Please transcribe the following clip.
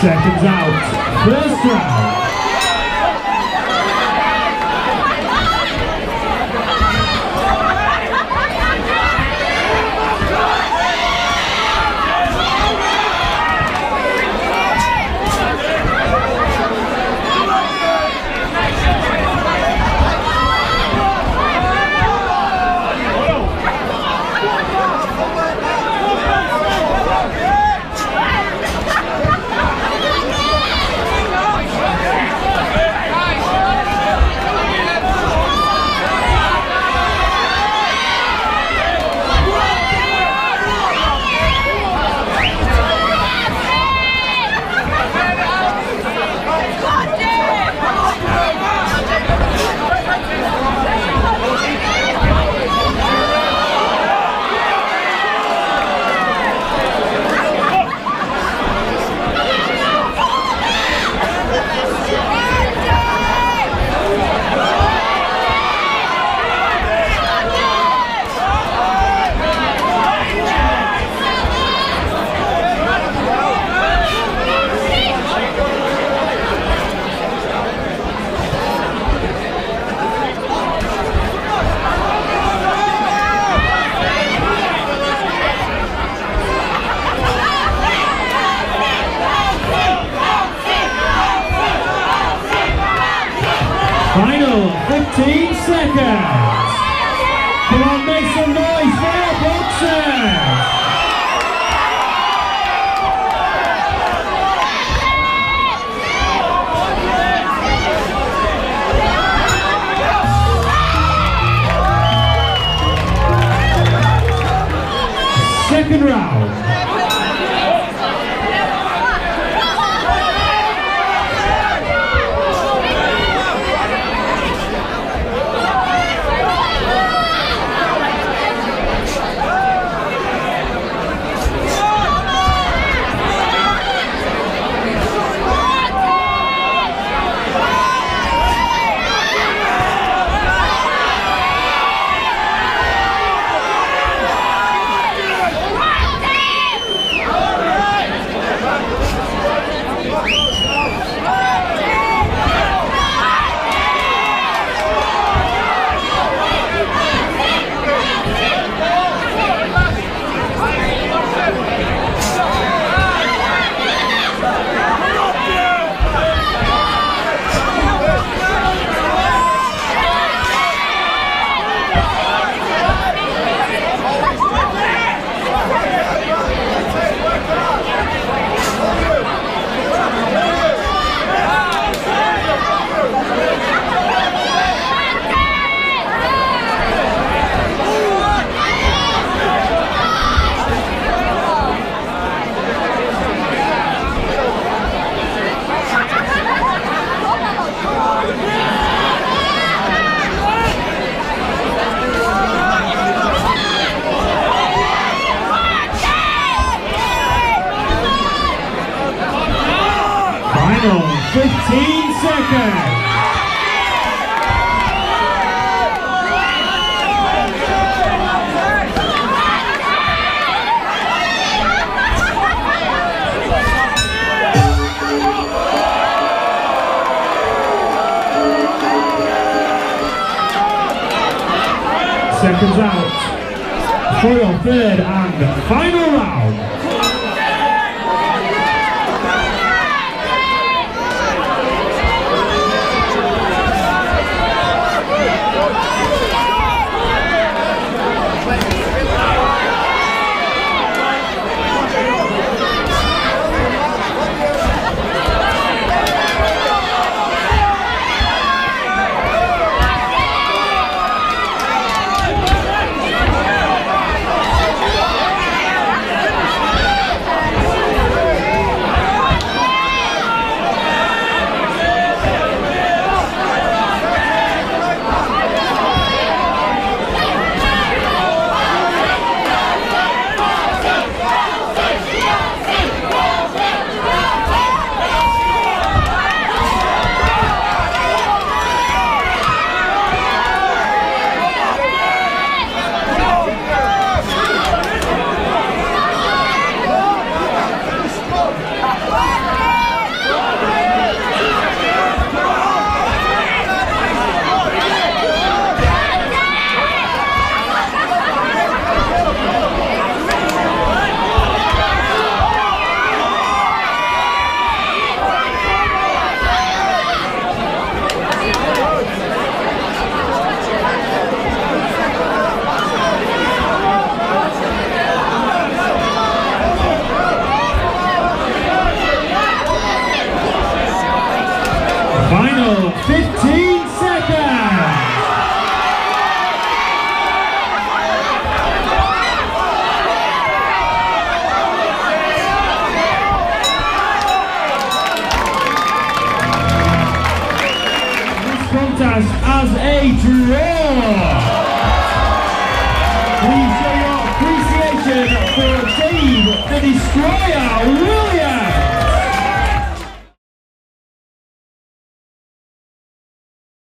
Seconds out. First round. Final 15 seconds. Come on, make some noise for our boxers. 15 seconds. Seconds out for your third and final round. Contest as a draw. Please show your appreciation for Dave the Destroyer Williams.